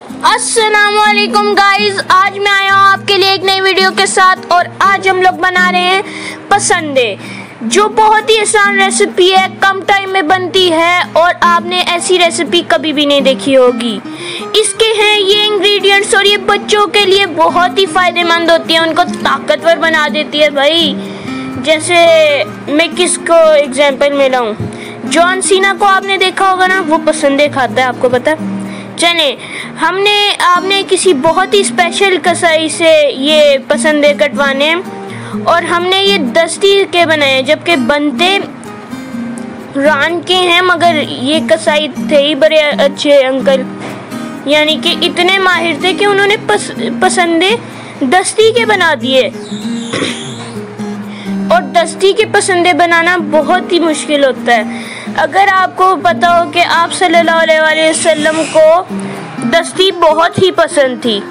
असलकुम गाइस, आज मैं आया हूँ आपके लिए एक नई वीडियो के साथ और आज हम लोग बना रहे हैं पसंदे, जो बहुत ही आसान रेसिपी है, कम टाइम में बनती है और आपने ऐसी रेसिपी कभी भी नहीं देखी होगी। इसके हैं ये इंग्रेडिएंट्स और ये बच्चों के लिए बहुत ही फ़ायदेमंद होती है, उनको ताकतवर बना देती है भाई। जैसे मैं किसको एग्ज़ाम्पल में लाऊं? जॉन सीना को आपने देखा होगा ना, वो पसंदे खाता है, आपको पता चले हमने आपने किसी बहुत ही स्पेशल कसाई से ये पसंदे कटवाने और हमने ये दस्ती के बनाए जबकि बनते रान के हैं मगर ये कसाई थे ही बड़े अच्छे अंकल। यानी कि इतने माहिर थे कि उन्होंने पस, पसंदे दस्ती के बना दिए। और दस्ती के पसंदे बनाना बहुत ही मुश्किल होता है। अगर आपको पता हो कि आप सल्लल्लाहु अलैहि वसल्लम को दस्ती बहुत ही पसंद थी,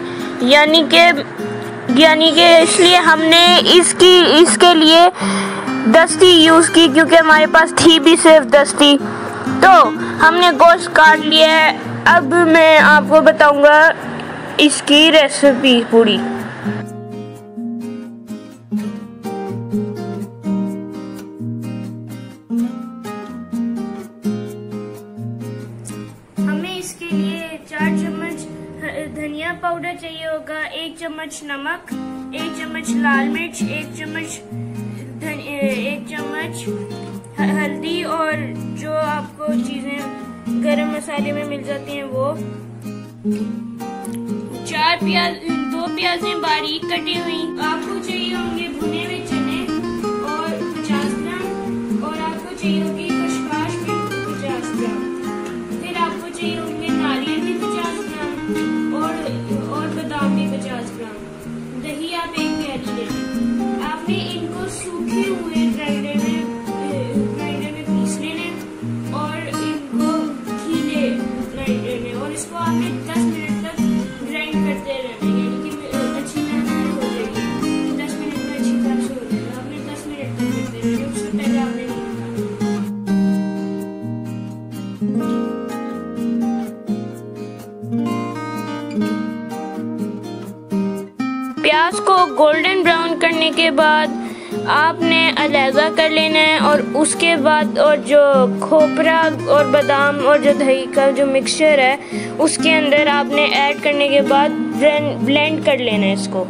यानी कि यानी कि इसलिए हमने इसकी, इसके लिए दस्ती यूज़ की, क्योंकि हमारे पास थी भी सिर्फ़ दस्ती। तो हमने गोश्त काट लिया है। अब मैं आपको बताऊँगा इसकी रेसिपी पूरी। पाउडर चाहिए होगा। एक चम्मच नमक, एक चम्मच लाल मिर्च, एक चम्मच एक चम्मच हल्दी और जो आपको चीज़ें गरम मसाले में मिल जाती हैं वो। चार प्याज, दो प्याजें बारीक कटी हुई आपको चाहिए प्याज को गोल्डन ब्राउन करने के बाद आपने अलहदा कर लेना है और उसके बाद और जो खोपरा और बादाम और जो दही का जो मिक्सचर है, उसके अंदर आपने ऐड करने के बाद ब्लेंड कर लेना है इसको।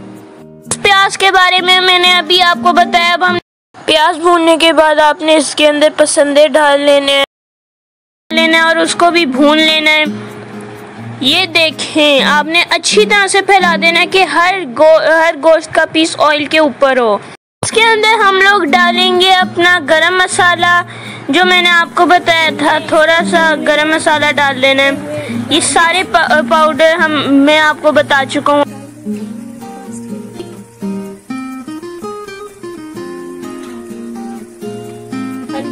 प्याज के बारे में मैंने अभी आपको बताया, अब हम प्याज भूनने के बाद आपने इसके अंदर पसंदे डाल लेने हैं। लेना है और उसको भी भून लेना है। ये देखें, आपने अच्छी तरह से फैला देना कि हर गो, हर गोश्त का पीस ऑयल के ऊपर हो। इसके अंदर हम लोग डालेंगे अपना गरम मसाला, जो मैंने आपको बताया था थोड़ा सा गरम मसाला डाल देना। है ये सारे पाउडर हम, मैं आपको बता चुका हूँ।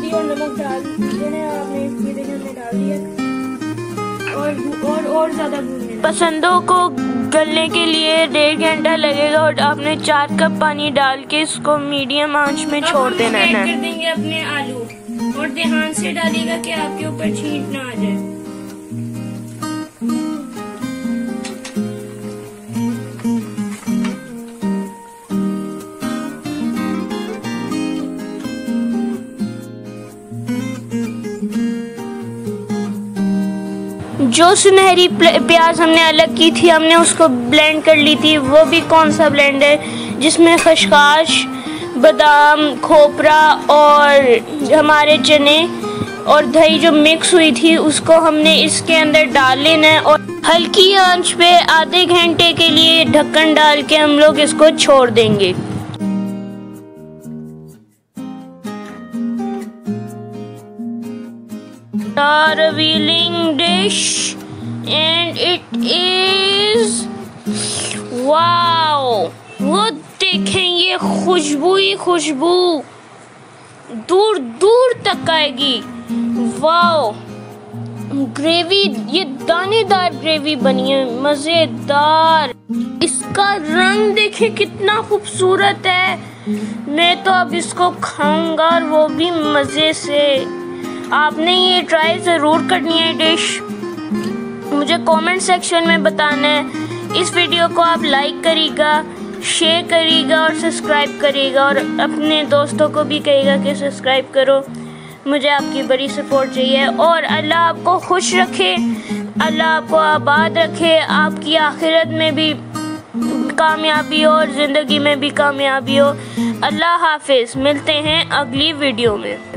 और नमक डाल देना आपने, ये देखिए हमने डाल दिया। और और और ज़्यादा पसंदों को गलने के लिए डेढ़ घंटा लगेगा और आपने चार कप पानी डाल के इसको मीडियम आँच में छोड़ देना है कर देंगे अपने आलू। और ध्यान से डालिएगा कि आपके ऊपर छींट ना आ जाए। जो सुनहरी प्याज हमने अलग की थी, हमने उसको ब्लेंड कर ली थी। वो भी कौन सा ब्लेंड है? जिसमें खशखाश, बादाम, खोपरा और हमारे चने और दही जो मिक्स हुई थी, उसको हमने इसके अंदर डाल लेना है और हल्की आँच पे आधे घंटे के लिए ढक्कन डाल के हम लोग इसको छोड़ देंगे। Revealing dish, and it is, wow, वो देखें ये खुशबू ही खुशबू। दूर दूर तक आएगी। वाओ ग्रेवी ये दानेदार ग्रेवी बनी है, मज़ेदार। इसका रंग देखे कितना खूबसूरत है। मैं तो अब इसको खाऊँगा और वो भी मज़े से। आपने ये ट्राई ज़रूर करनी है डिश मुझे कमेंट सेक्शन में बताना है. इस वीडियो को आप लाइक करिएगा शेयर करिएगा और सब्सक्राइब करिएगा और अपने दोस्तों को भी कहेगा कि सब्सक्राइब करो. मुझे आपकी बड़ी सपोर्ट चाहिए और अल्लाह आपको खुश रखे, अल्लाह आपको आबाद रखे, आपकी आखिरत में भी कामयाबी हो और ज़िंदगी में भी कामयाबी हो. अल्लाह हाफिज़, मिलते हैं अगली वीडियो में.